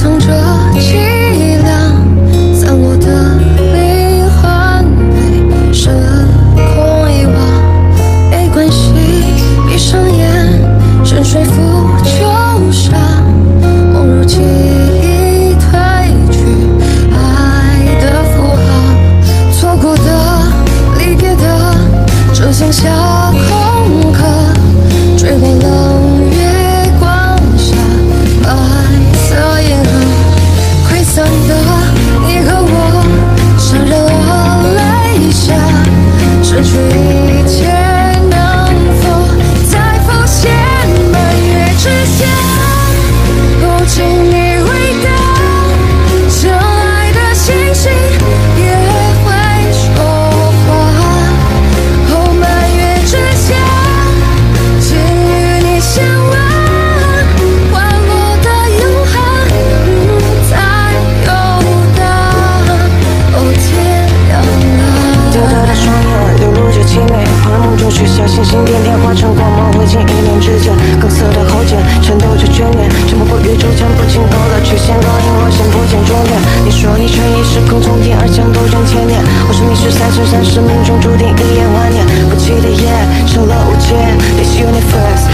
藏着凄凉，散落的灵魂被时空遗忘，没关系，闭上眼，沉睡复旧伤，梦如记忆褪去，爱的符号，错过的，离别的，只剩下空。星星点点化成光芒，挥进一念之间，各色的喉结全都着眷恋，沉默过宇宙间不经过的曲线，光影我线不见终点。你说你生一世空从天而降，不争千年。我说你是三生三世命中注定，一眼万年，不期的夜成了无解。This universe.